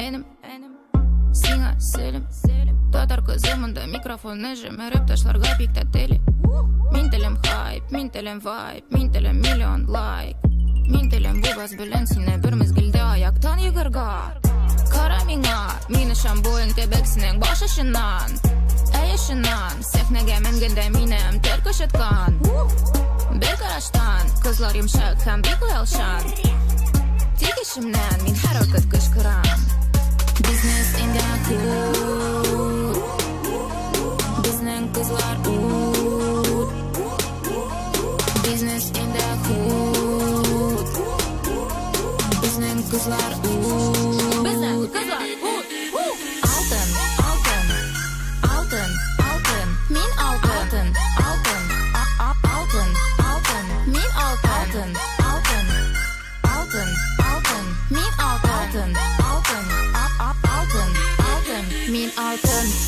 enim enim singa selim selim татар кызымында микрофон нәжем әреп ташларга бик тә мин телем хайп мин телем вайп мин телем миллион лайк мин телем бубас белән сине бер мезгелдә аяктан йөгерга кара миңа мин ышан буен тебексенең баш ышыннан әй ышыннан сәхнәгә менгәндә кызлар Ян кызлар Бизнес инде хуу Бизнең кызлар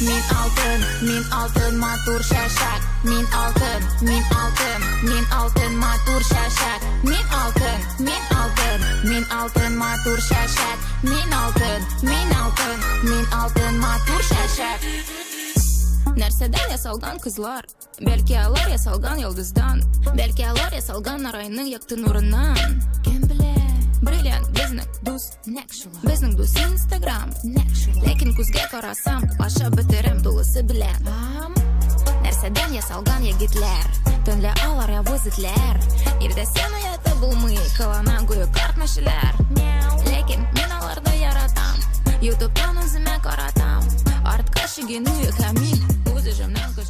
Мин алтын, мин алтын матур шашак. Мин алтын, мин алтын, мин алтын матур шашак. Мин алтын, мин алтын, мин алтын матур шашак. Мин алтын, мин алтын, мин алтын матур шашак. Нәрсәдән ясалган кызлар? Бәлки алар ясалган йолдыздан? Бәлки алар ясалган арайның якты нурыннан? Кем Beznakdus nekšula. Beznakdus Instagram nekšula. Lekin kuzgeko rasam, paša beterem dolusu bilen. Her seden yasalgan yigitler. Tönle alara vizitler. Irde senoya tabulmy, kalana guyu kartmashilar. Lekin men alarda yaratam. YouTube'dan o'zimga qaratam. Ortqa shiginu hamin, o'z ishimdan